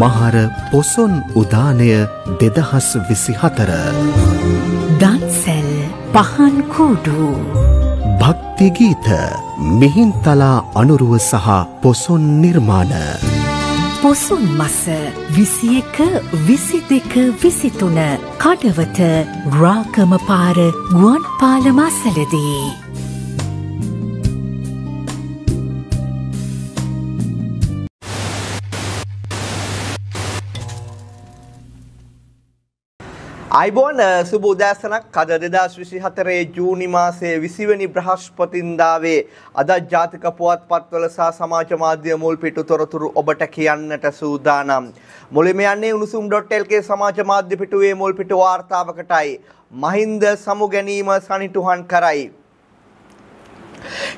මහර පොසොන් උදානය දෙදහස් විසි හතර. දන්සැල් පහන් කූඩු. භක්තිගීත මිහින්තලා අනුරුව සහ පොසොන් නිර්මාණ. පොසුන් මස විසි එක විසි දෙක විසිතුන කඩවත රාකම පාර ගුවන් පාලමාසලදී. අයිබෝන් සුබ උදෑසනක් අද දෙදස් විසි හතරේ ජූනි මාසේ විසිවනි බ්‍රහස්පතින්දාවේ අදත් ජාතික පුවත්පත්වල සහ සමාජ මාධ්‍ය මුල් පිටු තොරතුරු ඔබට කියන්නට සූදානම්. මුලින්ම යන්නේ උණුසුම්.lk සමාජ මාධ්‍ය පිටුවේ මුල් පිටු වාර්තාවකටයි. මහින්ද සමු ගැනීම සනිටුහන් කරයි.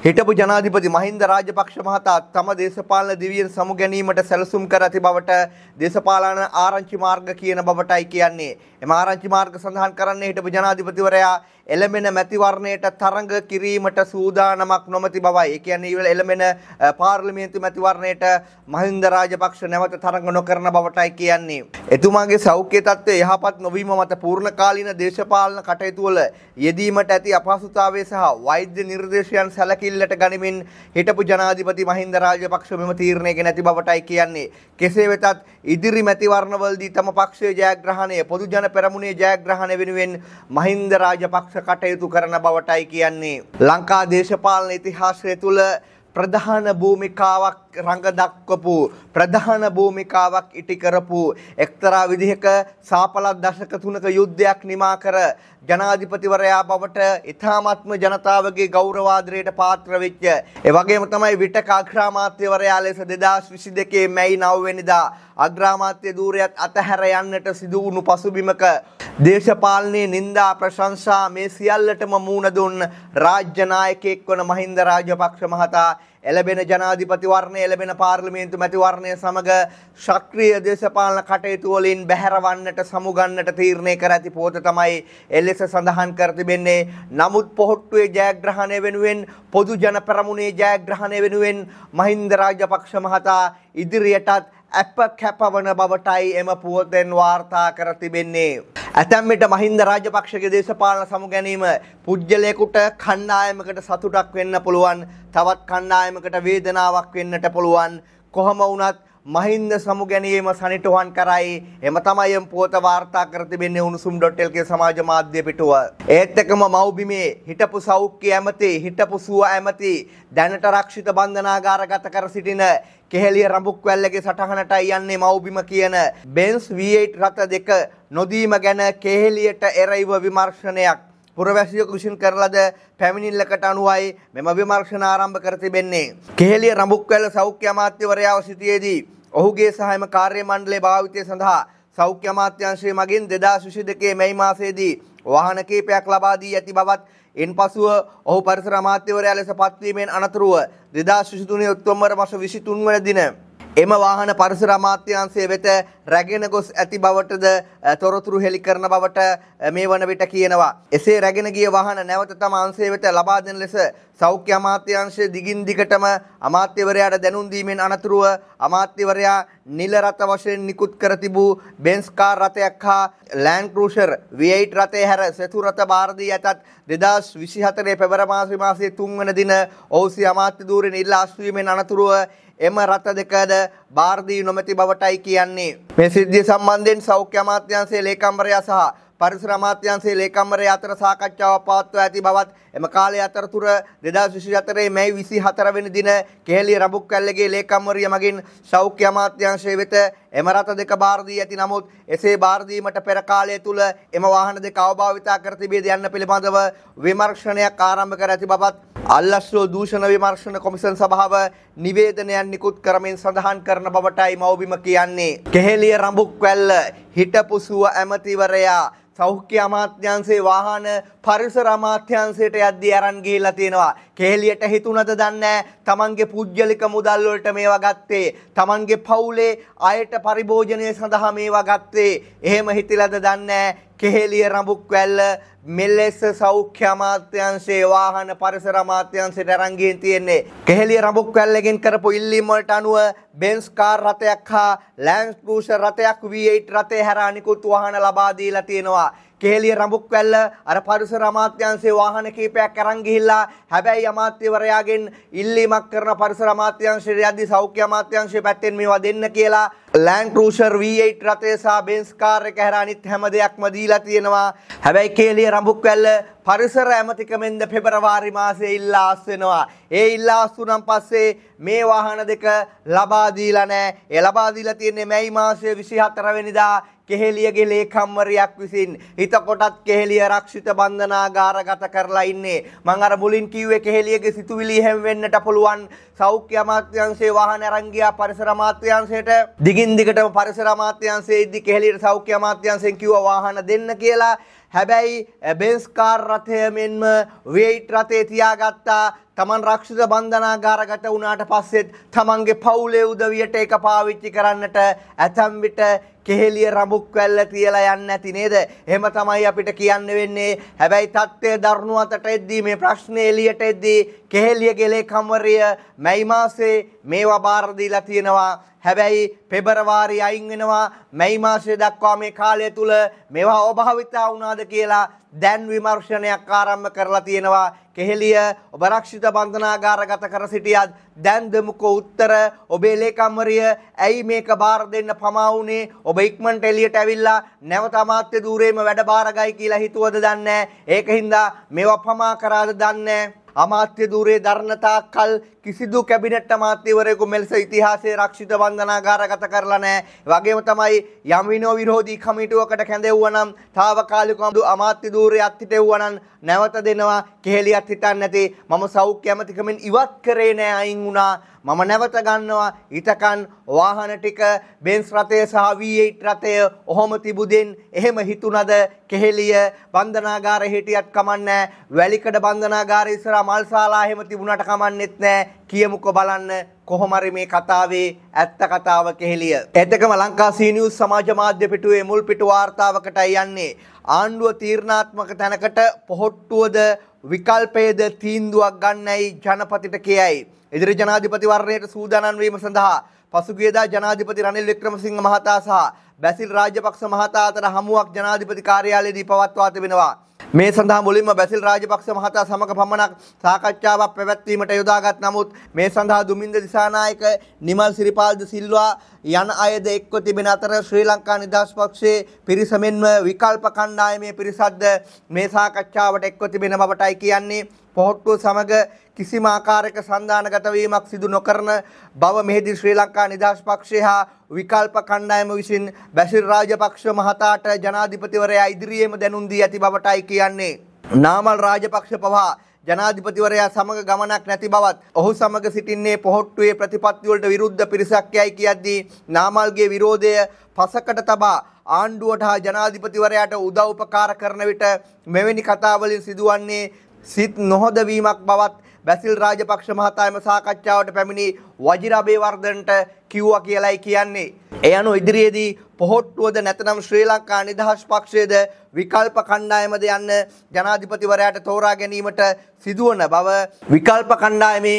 හිටපු ජනාධිපති මහින්ද රාජපක්ෂ මහතා තම දේශපාලන දිවියෙන් සමු ගැනීමට සැලසුම් කර ඇති බවට දේශපාලන ආරංචි මාර්ග කියන බවටයි කියන්නේ. එම ආරංචි මාර්ග සඳහන් කරන්නේ හිටපු ජනාධිපතිවරයා එළමෙන මැතිවරණයට තරඟ කිරීමට සූදානමක් නොමැති බවයි. ඒ කියන්නේ ඊවල එළමෙන පාර්ලිමේන්තු මැතිවරණයට මහින්ද රාජපක්ෂ නැවත තරඟ නොකරන බවටයි කියන්නේ. එතුමාගේ සෞඛ්‍ය තත්ත්වය යහපත් නොවීම මත පූර්ණකාලීන දේශපාලන කටයුතු වල යෙදීමට ඇති අපහසුතාවය සහ වෛද්‍ය නිර්දේශයන් සැලකිල්ලට ගනිමින් හිටපු ජනාධිපති මහින්ද රාජපක්ෂ මෙම තීරණය ගෙන ඇති බවටයි කියන්නේ. කෙසේ වෙතත් ඉදිරි මැතිවරණවලදී තම පක්ෂයේ ජයග්‍රහණය පොදු ජන පෙරමුණේ ජයග්‍රහණය වෙනුවෙන් මහින්ද රාජපක්ෂ කටයුතු කරන බවටයි කියන්නේ. ලංකා දේශපාලන ඉතිහාසය තුළ ප්‍රධාන භූමිකාවක් රඟ දක්වපු ප්‍රධාන භූමිකාවක් ඉටි කරපු එක්තරා විදිහක සාපලත් දශක තුනක යුද්ධයක් නිමා කර ජනාධිපතිවරයා බවට ඉතාමත්ම ජනතාවගේ ගෞරවාදරයට පාත්‍ර වෙච්ච. ඒ වගේම තමයි විටක අග්‍රාමාත්‍යවරයා ලෙස 2022 මැයි 9 වෙනිදා අග්‍රාමාත්‍ය ධූරයත් අතහැර යන්නට සිදු වුණු පසුබිමක දේශපාලනයේ නිന്ദා ප්‍රශංසා මේ සියල්ලටම මූණ දුන්. රාජ්‍ය නායකයෙක් වන මහින්ද රාජපක්ෂ මහතා එළබෙන ජනාධිපති වර්ණය එළබෙන පාර්ලිමේන්තු මැතිවරණය සමග ශක්‍රීය දේශපාලන කටයුතු වලින් බැහැරවන්නට සමුගන්නට තීරණය කර ඇති පොත තමයි එලෙස සඳහන් කර තිබෙන්නේ. නමුත් පොහොට්ටුවේ ජයග්‍රහණය වෙනුවෙන් පොදු ජන පෙරමුණේ ජයග්‍රහණය වෙනුවෙන් මහින්ද රාජපක්ෂ මහතා ඉදිරියටත් ඇප කැපවන බවටයි එම පුවතෙන් වාර්තා කර තිබෙන්නේ. ඇතැම් විට මහින්ද රාජපක්ෂගේ දේශපාලන සමුගැනීම පුජ්‍යලයකුට කණ්ඩායමකට සතුටක් වෙන්න පුළුවන් තවත් කණ්ඩායමකට වේදනාවක් වෙන්නට පුළුවන්. කොහොම වුණත් මහින්ද සමු ගැනීම සනිටුහන් කරයි එම තමයි එම් පුවත වාර්තා කර තිබෙන්නේ උණුසුම්.lk සමාජ මාධ්‍ය පිටුව. ඒත් එකම මව්බිමේ හිටපු සෞඛ්‍ය ඇමති හිටපු සුව ඇමති දැනට රක්ෂිත බන්ධනාගාරගත කර සිටින කෙහෙලිය රඹුක් වැල්ලගේ සටහනටයි යන්නේ මව්බිම කියන බෙන්ස් V8 රථ දෙක නොදීම ගැන කෙහෙලියට එරෙහිව විමර්ශනයක් පුරවැසියෙකු විසින් කරලද පැමිණිල්ලකට අනුවයි මෙම විමර්ශන ආරම්භ කර තිබෙන්නේ. කෙහෙලිය රඹුක්වැල්ල සෞඛ්‍ය අමාත්‍යවරයාව සිටියේදී ඔහුගේ සහ එම කාර්ය මණ්ඩලයේ භාවිතය සඳහා සෞඛ්‍ය අමාත්‍යාංශය මගින් 2022 මැයි මාසයේදී වාහන කීපයක් ලබා දී ඇති බවත් ඉන්පසුව ඔහු පරිසර අමාත්‍යවරයා ලෙස පත්වීමෙන් අනතුරුව 2023 ඔක්තෝබර් මාස 23 වන දින එම වාහන පරිසර අමාත්‍යාංශය වෙත රැගෙන ගොස් ඇති බවටද තොරතුරු හෙළි කරන බවට මේ වන විට කියනවා. එසේ රැගෙන ගිය වාහන නැවත තම අංශය වෙත ලබා දෙන ලෙස සෞඛ්‍ය අමාත්‍යාංශය දිගින් දිගටම අමාත්‍යවරයාට දැනුම් දීමෙන් අනතුරුව අමාත්‍යවරයා නිල රථ වශයෙන් නිකුත් කර තිබූ බෙන්ස් කාර් රථයක් හා ලෑන්ඩ් ක්‍රූසර් V8 රථය හැර සෙතු රථ බාර දී ඇතත් 2024 පෙබරවාරි මාසයේ 3 වන දින ඔහු සිය අමාත්‍ය ධූරයෙන් ඉල්ලා අස්වීමෙන් අනතුරුව එම රථ දෙකද බාර දී නොමැති බවටයි කියන්නේ. මේ සිද්ධිය සම්බන්ධයෙන් සෞඛ්‍ය අමාත්‍යාංශයේ ලේකම්වරයා සහ පරිසර අමාත්‍යාංශයේ ලේකම්වරයා අතර සාකච්ඡාවක් පවත්වා ඇති බවත් එම කාලය අතරතුර 2024 මැයි 24 වෙනි දින කෙහෙලිය රඹුක්කැල්ලගේ ලේකම්වරිය මගින් සෞඛ්‍ය අමාත්‍යාංශය වෙත එම රථ දෙක බාර දී ඇති නමුත් එසේ බාර දීමට පෙර කාලය තුල එම වාහන දෙක අවභාවිතා කර තිබේද යන්න පිළිබඳව විමර්ශනයක් ආරම්භ කර ඇති බවත් අල්ලස්ලෝ දූෂණ විමර්ශන කොමිසන් සභාව නිවේදනයක් නිකුත් කරමින් සඳහන් කරන බවටයි මව්බිම කියන්නේ. කෙහෙලිය රඹුක්වැල්ල හිටපු සුව ඇමතිවරයා සෞඛ්‍ය අමාත්‍යංශයේ වාහන පරිසර අමාත්‍යංශයට යද්දී අරන් ගිහිල්ලා තියෙනවා. කෙහෙලියට හිතුණද දන්නේ තමන්ගේ පුජ්‍යලික මුදල් වලට මේවා ගත්තේ. තමන්ගේ පවුලේ අයට පරිභෝජනය සඳහා මේවා ගත්තේ. එහෙම හිතිලාද දන්නේ කෙහෙලිය රඹුක්වැල්ල මෙලෙස සෞඛ්‍ය අමාත්‍යංශයේ වාහන පරිසර අමාත්‍යංශයට අරන් ගිහින් තියෙන්නේ. කෙහෙලිය රඹුක්වැල්ලගෙන් කරපු ඉල්ලීම් වලට අනුව බෙන්ස් කාර් රථයක් හා ලෑන්ඩ් ක්‍රූසර් රථයක් V8 රථය හැර අනිකුත් වාහන ලබා දීලා තියෙනවා. කෙහෙලිය රඹුක්වැල්ල අර පරිසර අමාත්‍යාංශයේ වාහන කීපයක් අරන් ගිහිල්ලා හැබැයි අමාත්‍යවරයාගෙන් ඉල්ලීමක් කරන පරිසර අමාත්‍යාංශයට යද්දී සෞඛ්‍ය අමාත්‍යාංශයේ පැත්තෙන් මේවා දෙන්න කියලා ලෑන්ඩ් ක්‍රූසර් V8 රථය සහ බෙන්ස් කාර් එක හැර අනිත් හැම දෙයක්ම දීලා තියෙනවා. හැබැයි කේලිය රඹුක්වැල්ල පරිසර ඇමතිකමෙන්ද පෙබරවාරි මාසයේ ඉල්ලා අස්වෙනවා. ඒ ඉල්ලා අස්වුනන් පස්සේ මේ වාහන දෙක ලබා දීලා නැහැ. ඒ ලබා දීලා තියෙන්නේ මැයි මාසයේ 24 වෙනිදා කෙහෙලියගේ ලේකම්වරයක් විසින් හිතකොටත් කෙහෙලිය රක්ෂිත බන්ධනාගාරගත කරලා ඉන්නේ. මං අර මුලින් කිව්වේ කෙහෙලියගේ සිතුවිලි හැම වෙන්නට පුළුවන් සෞඛ්‍ය අමාත්‍යාංශයේ වාහන අරන් ගියා පරිසර අමාත්‍යාංශයට. දිගින් දිගටම පරිසර අමාත්‍යාංශයේ ඉදි කෙහෙලියට සෞඛ්‍ය අමාත්‍යාංශයෙන් කිව්වා වාහන දෙන්න කියලා. හැබැයි බෙන්ස් කාර් රථය මෙන්ම වේයිට් රථේ තියාගත්තා. තමන් රක්ෂිත බන්ධනාගාරගත වුණාට පස්සෙත් තමන්ගේ පවුලේ උදවියට ඒක පාවිච්චි කරන්නට ඇතම් විට කෙහෙලිය රඹුක් වැල්ල තියලා යන්නේ නැති නේද? එහෙම තමයි අපිට කියන්න වෙන්නේ. හැබැයි தත්ත්වය දරුණු අතට එද්දී මේ ප්‍රශ්නේ එළියට එද්දී කෙහෙලිය ගෙලේ කම්වරිය මැයි මාසේ මේවා බාර දීලා තියෙනවා. හැබැයි පෙබරවාරි අයින් වෙනවා මැයි මාසය දක්වා මේ කාලය තුල මේවා අභාවිතා වුණාද කියලා දැන් විමර්ශනයක් ආරම්භ කරලා තියෙනවා කෙහෙලිය ඔබ රක්ෂිත බන්ධනාගාරගත කර සිටියත් දැන් දෙමුකෝ උත්තර ඔබේ ලේකම්වරිය ඇයි මේක බාර දෙන්න පමා වුණේ ඔබ ඉක්මනට එළියට ඇවිල්ලා නැවත අමාත්‍ය ධූරේම වැඩ බාරගයි කියලා හිතුවද දන්නේ ඒකින්ද මේවා පමා කරාද දන්නේ අමාත්‍ය ධූරයේ දරණතා කල් කිසිදු කැබිනට් අමාත්‍යවරයෙකු මෙලෙස ඉතිහාසයේ රක්ෂිත වන්දනාගාරගත කරලා නැහැ. වගේම තමයි යම් විනෝ විරෝධී කමිටුවකට කැඳෙව්වා නම් తాවකාලිකව අමාත්‍ය ධූරයේ අත්හිටෙව්වා නම් නැවත දෙනවා. කෙහෙලියත් හිතන්නේ නැති. මම සෞඛ්‍ය ඇමතිකමෙන් ඉවත් කරේ නෑ අයින් වුණා. මම නැවත ගන්නවා. ඊතකන් වාහන ටික බෙන්ස් රථය සහ V8 රථය ඔහොම තිබුදෙන් එහෙම හිතුණද? කෙහෙලිය බන්ධනාගාරේ හිටියත් කමන්නේ වැලිකඩ බන්ධනාගාරේ ඉස්සරහා මල්ශාලා එහෙම තිබුණාට කමන්නේත් නැහැ කියමුකෝ බලන්න. කොහොම හරි මේ කතාවේ ඇත්ත කතාව කෙහෙලිය. එතකම ලංකා සී නිවුස් සමාජ මාධ්‍ය පිටුවේ මුල් පිටු වාර්තාවකටයි යන්නේ. ආණ්ඩුව තීරණාත්මක තැනකට පොහොට්ටුවද විකල්පයේද තීන්දුවක් ගන්නයි ජනපතිට කියයි. ඉදිරි ජනාධිපතිවරණයට සූදානම් වීම සඳහා පසුගියදා ජනාධිපති රනිල් වික්‍රමසිංහ මහතා සහ බැසිල් රාජපක්ෂ මහතා අතර හමුවක් ජනාධිපති කාර්යාලයේදී පවත්වා තිබෙනවා. මේ සඳහා මුලින්ම බැසිල් රාජපක්ෂ මහතා සමග පමණක් සාකච්ඡාවක් පැවැත්වීමට යොදාගත් නමුත් මේ සඳහා දුමින්ද දිසානායක නිමල් සිරිපාල්ද සිල්වා යන අයද එක්ව තිබෙන අතර ශ්‍රී ලංකා නිදහස් පක්ෂයේ පිරිස මෙන්ම විකල්ප කණ්ඩායමේ පිරිසක්ද මේ සාකච්ඡාවට එක්ව තිබෙන බවටයි කියන්නේ. පොහොට්ටුව සමග කිසිම ආකාරයක සන්දානගත වීමක් සිදු නොකරන බව මෙහිදී ශ්‍රී ලංකා නිදහස් පක්ෂය හා විකල්ප කණ්ඩායම විසින් බැසිල් රාජපක්ෂ මහතාට ජනාධිපතිවරයා ඉදිරියේම දැනුම් දී ඇති බවටයි කියන්නේ. නාමල් රාජපක්ෂ පවා ජනාධිපතිවරයා සමග ගමනක් නැති බවත් ඔහු සමග සිටින්නේ පොහොට්ටුවේ ප්‍රතිපත්ති වලට විරුද්ධ පිරිසක් යයි කියද්දී නාමල්ගේ විරෝධය පසකට තබා ආණ්ඩුවට හා ජනාධිපතිවරයාට උදව් උපකාර කරන විට මෙවැනි කතාවලින් සිදුවන්නේ සිත් නොහොදවීමක් බවත් බැසිල් රාජපක්ෂ මහතා එම සාකච්ඡාවට පැමිණි වජිරාබේවර්ධනට කිව්වා කියලයි කියන්නේ. ඒ අනුව ඉදිරියේදී පොහොට්ටුවද නැතනම් ශ්‍රී ලංකා නිදහස් පක්ෂයේද විකල්ප කණ්ඩායමද යන්න ජනාධිපතිවරයාට තෝරා ගැනීමට සිදුවන බව විකල්ප කණ්ඩායමේ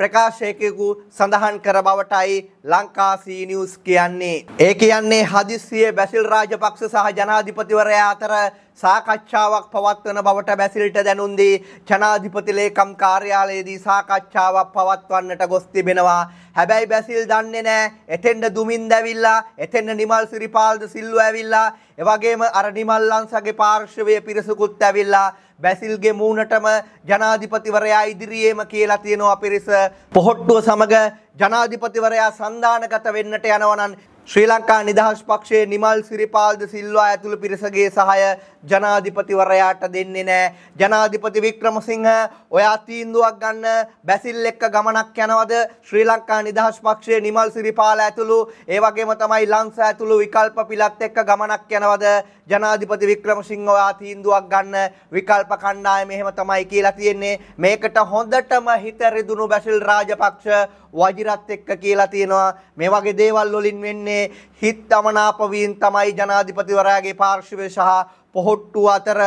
ප්‍රකාශකයෙකු සඳහන් කර බවටයි ලංකා සී නිවුස් කියන්නේ. ඒ කියන්නේ හදිස්සියේ බැසිල් රාජපක්ෂ සහ ජනාධිපතිවරයා අතර සාකච්ඡාවක් පවත්වන බවට බැසිල්ට දැනුම් දී ජනාධිපති ලේකම් කාර්යාලයේදී සාකච්ඡාවක් පවත්වන්නට ගොස් තිබෙනවා. හැබැයි බැසිල් දන්නේ නැහැ. එතෙන්ද දුමින්ද ඇවිල්ලා, එතෙන්ද නිමල් සිරිපාල්ද සිල්ව ඇවිල්ලා, එවැගේම අර නිමල් ලංසගේ පාර්ශවයේ පිරිසකුත් ඇවිල්ලා බැසිල්ගේ මූණටම ජනාධිපතිවරයා ඉදිරියේම කියලා තියෙනවා පිරිස පොහොට්ටුව සමග ජනාධිපතිවරයා සන්දානගත වෙන්නට යනවා නම් ශ්‍රී ලංකා නිදහස් පක්ෂයේ නිමල් සිරිපාල්ද සිල්වා ඇතුළු පිරිසගේ සහාය ජනාධිපතිවරයාට දෙන්නේ නැහැ. ජනාධිපති වික්‍රමසිංහ ඔයා තීන්දුවක් ගන්න බැසිල් එක්ක ගමනක් යනවද? ශ්‍රී ලංකා නිදහස් පක්ෂයේ නිමල් සිරිපාල ඇතුළු ඒ වගේම තමයි ලංස ඇතුළු විකල්ප පිලත් එක්ක ගමනක් යනවද? ජනාධිපති වික්‍රමසිංහ ඔයා තීන්දුවක් ගන්න විකල්ප කණ්ඩායම එහෙම තමයි කියලා තියෙන්නේ. මේකට හොඳටම හිත රිදුණු බැසිල් රාජපක්ෂ වජිරත් එක්ක කියලා තියෙනවා. මේ වගේ දේවල් වලින් වෙන්නේ හිත් අමනාප වීම තමයි ජනාධිපතිවරයාගේ පාර්ශවය සහ පොහොට්ටු අතර.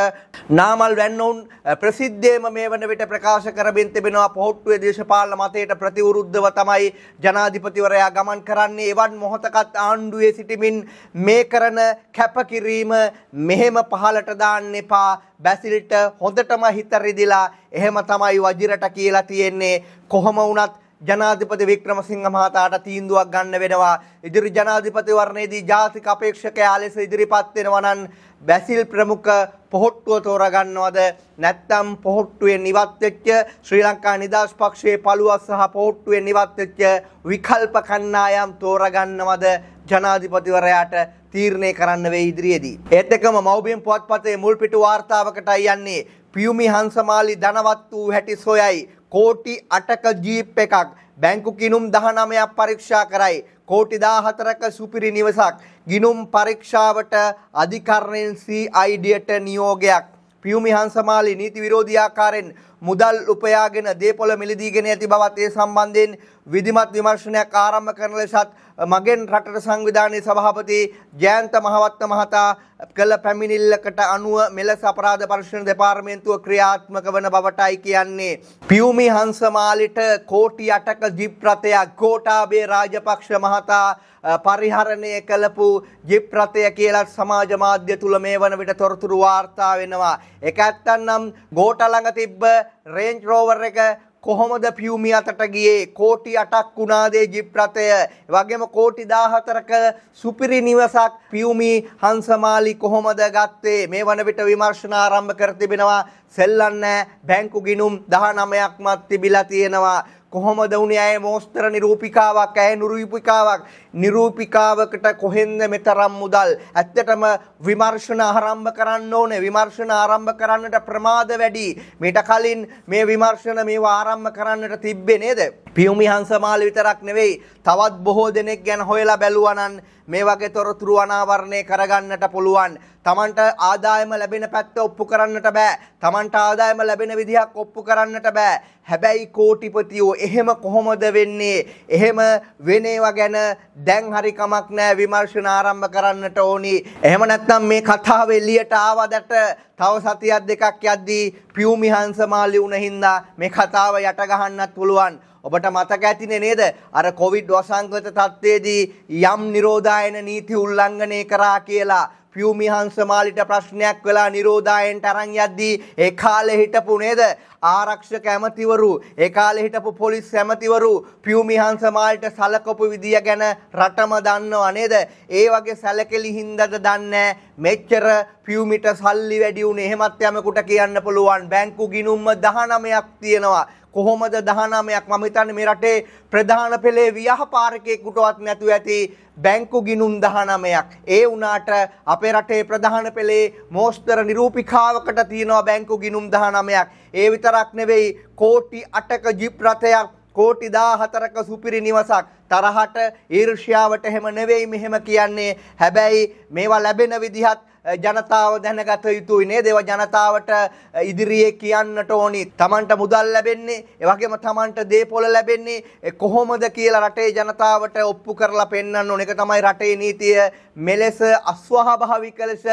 නාමල් වැන්නවුන් ප්‍රසිද්ධයම මේ වන විට ප්‍රකාශ කරමින් තිබෙනවා පොහොට්ටුවේ දේශපාලන මතයට ප්‍රතිවිරුද්ධව තමයි ජනාධිපතිවරයා ගමන් කරන්නේ. එවන් මොහොතකත් ආණ්ඩුවේ සිටිමින් මේ කරන කැපකිරීම මෙහෙම පහලට දාන්න එපා. බැසිල්ට හොඳටම හිත රිදිලා එහෙම තමයි වජිරට කියලා තියෙන්නේ. කොහොම වුණත් ජනාධිපති වික්‍රමසිංහ මහතාට තීන්දුවක් ගන්න වෙනවා. ඉදිරි ජනාධිපතිවරණයේදී ජාතික අපේක්ෂකයා ලෙස ඉදිරිපත් වෙනවා නම් බැසිල් ප්‍රමුඛ පොහොට්ටුව තෝරගන්නවද නැත්නම් පොහොට්ටුවෙන් ඉවත් වෙච්ච ශ්‍රී ලංකා නිදහස් පක්ෂයේ පළුවක් සහ පොහොට්ටුවෙන් ඉවත් වෙච්ච විකල්ප කණ්ඩායම් තෝරගන්නවද ජනාධිපතිවරයාට තීරණය කරන්න වෙයි ඉදිරියේදී. ඒත් එක්කම මව්බිම් පුවත්පතේ මුල් පිටු වාර්තාවකටයි යන්නේ පියුමි හංසමාලි ධනවත් වූ හැටි සොයයි කෝටි 8ක ජීප් එකක්. බැංකු ගිණුම් 19ක් පරීක්ෂා කරයි. කෝටි 14ක සුපිරි නිවසක්. ගිණුම් පරීක්ෂාවට අධිකරණයෙන් CIDට නියෝගයක්. පියුමි හංසමාලි නීති විරෝධී ආකාරයෙන් මුදල් උපයාගෙන දේපොළ මිලදීගෙන ඇති බවත් ඒ සම්බන්ධයෙන් විධිමත් විමර්ශනයක් ආරම්භ කරන ලෙසත් මගෙන් රටට සංවිධානයේ සභාපති ජයන්ත මහවත්ත මහතා කළ පැමිණිල්ලකට අනුව මෙලෙස අපරාධ පරීක්ෂණ දෙපාර්තමේන්තුව ක්‍රියාත්මක වන බවටයි කියන්නේ. පියුමි හංසමාලිට කෝටි 8ක ජිප් රථයක් ගෝඨාභය රාජපක්ෂ මහතා පරිහරණය කළපු ජිප් රථය කියලා සමාජ මාධ්‍ය තුල මේ වන විට තොරතුරු වාර්තා වෙනවා. ඒක ඇත්තනම් ගෝඨ ළඟ තිබ්බ රේන්ජ් රෝවර් එක කොහොමද පියුමි අතට ගියේ? කෝටි 8ක් වුණාදේ ජිප් රථය? වගේම කෝටි 14ක සුපිරි නිවසක් පියුමි හංසමාලි කොහොමද ගත්තේ? මේ වන විට විමර්ශන ආරම්භ කර තිබෙනවා. සෙල්ලන්න බැංකු ගිණුම් 19ක්මත් තිබිලා තියෙනවා. කොහොමද උනේ ඇය මෝස්තර නිරූපිකාවක් ඇය නිරූපිකාවක්? නිරූපිකාවකට කොහෙන්ද මෙතරම් මුදල්? ඇත්තටම විමර්ශන ආරම්භ කරන්න ඕනේ. විමර්ශන ආරම්භ කරන්නට ප්‍රමාද වැඩි. මීට කලින් මේ විමර්ශන මේවා ආරම්භ කරන්නට තිබ්බේ නේද? පියුමි හංසමාල විතරක් නෙවෙයි. තවත් බොහෝ දෙනෙක් ගැන හොයලා බැලුවා නම් මේ වගේ තොරතුරු අනාවරණය කරගන්නට පුළුවන්. Tamanට ආදායම ලැබෙන පැත්ත ඔප්පු කරන්නට බෑ. Tamanට ආදායම ලැබෙන විදිහක් ඔප්පු කරන්නට බෑ. හැබැයි කෝටිපතියෝ එහෙම කොහොමද වෙන්නේ? එහෙම වෙන ඒවා ගැන දැන් හරි කමක් නෑ විමර්ශන ආරම්භ කරන්නට ඕනි. එහෙම නැත්නම් මේ කතාව එළියට ආවදට තව සතියක් දෙකක් යද්දී පියුමි හංසමාලි වුණ හින්දා මේ කතාව යට ගහන්නත් පුළුවන්. ඔබට මතක ඇතිනේ නේද? අර කොවිඩ් වසංගත තත්ත්වයේදී යම් නිරෝධායන නීති උල්ලංඝනය කරා කියලා පියුමි හංසමාලිට ප්‍රශ්නයක් වෙලා නිරෝධායනට අරන් යද්දී ඒ කාලේ හිටපු නේද? ආරක්ෂක ඇමතිවරු ඒ කාලේ හිටපු පොලිස් ඇමතිවරු පියුමි හංසමාලිට සලකපු විදිය ගැන රටම දන්නව නේද? ඒ වගේ සැලකෙලි හින්දාද දන්නේ මෙච්චර පියුමිට සල්ලි වැඩි උනේ එහෙමත් යමෙකුට කියන්න පුළුවන් බැංකු ගිණුම්ම 19ක් තියෙනවා කොහොමද 19ක් මම හිතන්නේ මේ රටේ ප්‍රධාන පෙළේ ව්‍යාපාරිකයෙකුටවත් නැතුව ඇති බැංකු ගිණුම් 19ක්. ඒ වුණාට අපේ රටේ ප්‍රධාන පෙළේ මෝස්තර නිරූපිකාවකට තියෙනවා බැංකු ගිණුම් 19ක්. ඒ විතරක් නෙවෙයි කෝටි 8ක ජිප් රථයක් කෝටි 14ක සුපිරි නිවසක් තරහට ඊර්ෂ්‍යාවට එහෙම නෙවෙයි මෙහෙම කියන්නේ හැබැයි මේවා ලැබෙන විදිහත් ජනතාව දැනගත යුතුයි නේද? ඒවා ජනතාවට ඉදිරියේ කියන්නට ඕනි. Tamanට මුදල් ලැබෙන්නේ, ඒ වගේම Tamanට දේපොළ ලැබෙන්නේ කොහොමද කියලා රටේ ජනතාවට ඔප්පු කරලා පෙන්වන්න ඕන. ඒක තමයි රටේ නීතිය. මෙලෙස අස්වාභාවික ලෙස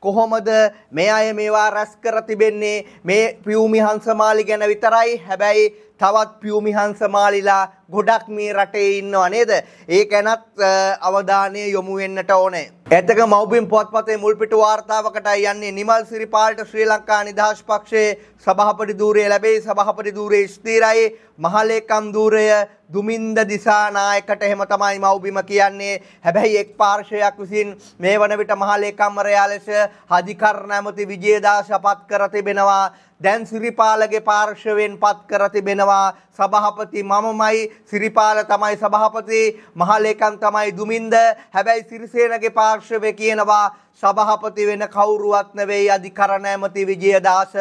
කොහොමද මේ අය මේවා රැස් කර තිබෙන්නේ මේ පියුමි හංසමාලි ගැන විතරයි. හැබැයි තවත් පියුමි හංසමාලිලා ගොඩක් මේ රටේ ඉන්නව නේද? ඒ ගැනත් අවධානය යොමු වෙන්නට ඕනේ. එතක මව්බිම් පුවත්පතේ මුල්පිටු වාර්තාවකටයි යන්නේ නිමල් සිරිපාලට ශ්‍රී ලංකා නිදහස් පක්ෂයේ සභාපති ධූරය ලැබේ සභාපති ධූරය ස්ථිරයි මහලේකම් ධූරය දුමින්ද දිසානායකට එහෙම තමයි මව්බිම කියන්නේ. හැබැයි එක් පාර්ශවයක් විසින් මේ වන විට මහලේකම්වරයා ලෙස හදිකරණ ඇමති විජේදාස පත් කර තිබෙනවා. දැන් සිරිපාලගේ පාර්ශවයෙන් පත් කර තිබෙනවා. සභාපති මමමයි සිරිපාල තමයි සභාපති මහලේකම් තමයි දුමින්ද. හැබැයි සිරිසේනගේ පාර්ශවය කියනවා සභාපති වෙන කවුරුවත් නෙවෙයි අධිකරණ ඇමති විජයදාස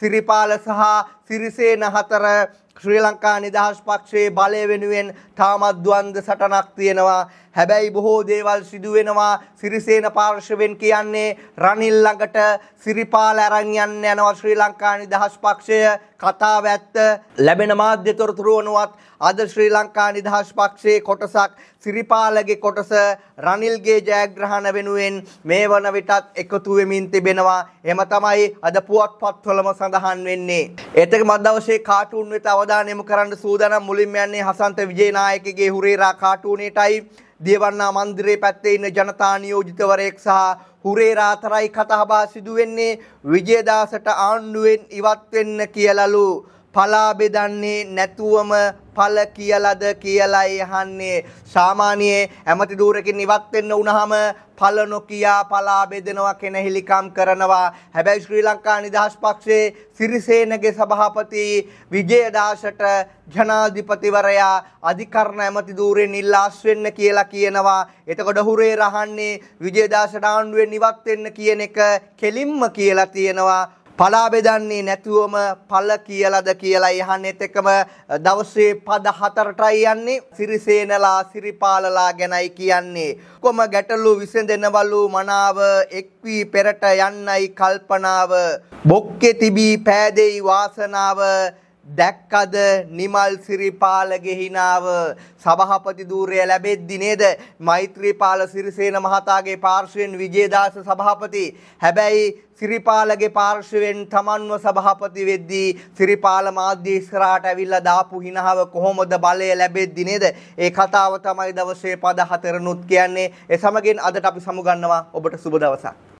සිරිපාල සහ සිරිසේන හතර ශ්‍රී ලංකා නිදහස් පක්ෂයේ බලය වෙනුවෙන් තාමත් ද්වන්ද සටනක් තියෙනවා. හැබැයි බොහෝ දේවල් සිදු වෙනවා. සිරිසේන පාර්ශවෙන් කියන්නේ රනිල් ළඟට සිරිපාල අරන් යන්න යනවා ශ්‍රී ලංකා නිදහස් පක්ෂය කතාව ඇත්ත ලැබෙන මාධ්‍ය තොරතුරු වනුවත් අද ශ්‍රී ලංකා නිදහස් පක්ෂයේ කොටසක් සිරිපාලගේ කොටස රනිල්ගේ ජයග්‍රහණ වෙනුවෙන් මේ වන විටත් එකතු වෙමින් තිබෙනවා. එම තමයි අද පුවත්පත්වලම සඳහන් වෙන්නේ. ඒතක මත් දවසේ කාටුන් වෙත අවධානය යොමු කරන්න සූදානම් මුලින්ම යන්නේ හසන්ත විජේනායකගේ හුරේරා කාටුනේටයි දියවන්නා මන්දිරේ පැත්තේ ඉන්න ජනතා නියෝජිතවරයෙක් සහ හුරේරා අතරයි කතාබහ සිදු වෙන්නේ විජේදාසට ආණ්ඩුවෙන් ඉවත් වෙන්න කියලාලු. පලා බෙදන්නේ නැතුවම ඵල කියලාද කියලායි අහන්නේ. සාමාන්‍යයේ ඇමති දූරකින් ඉවත් වෙන්න වුණාම ඵල නොකියා පලා බෙදෙනවා කෙනහිලිකම් කරනවා. හැබැයි ශ්‍රී ලංකා නිදහස් පක්ෂයේ සිරිසේනගේ සභාපති විජයදාසට ජනාධිපතිවරයා අධිකරණ ඇමති දූරෙන් ඉල්ලාස් වෙන්න කියලා කියනවා. එතකොට හුරේ රහන්නේ විජයදාසට ආණ්ඩුවෙන් ඉවත් වෙන්න කියන එක කෙලින්ම කියලා තියෙනවා. පලා බෙදන්නේ නැතුවම පළ කියලාද කියලා යහන්නෙත් එකම දවසේ පද හතරටයි යන්නේ. සිරිසේනලා සිරිපාලලා ගැනයි කියන්නේ. කොම ගැටලු විසඳෙනවලු මනාව එක් වී පෙරට යන්නයි කල්පනාව. බොක්කේ තිබී පෑදෙයි වාසනාව. දැක්කද නිමල් සිරිපාලගේ හිනාව සභාපති ධූරය ලැබෙද්දි නේද? මෛත්‍රීපාල සිරිසේන මහතාගේ පාර්ශවයෙන් විජේදාස සභාපති. හැබැයි සිරිපාලගේ පාර්ශවයෙන් තමන්ව සභාපති වෙද්දී සිරිපාල මාධ්‍ය ඉස්සරහට ඇවිල්ලා දාපු හිනාව කොහොමද බලය ලැබෙද්දි නේද? ඒ කතාව තමයි දවසේ පද හතරනුත් කියන්නේ. ඒ සමගින් අදට අපි සමුගන්නවා. ඔබට සුබ දවසක්.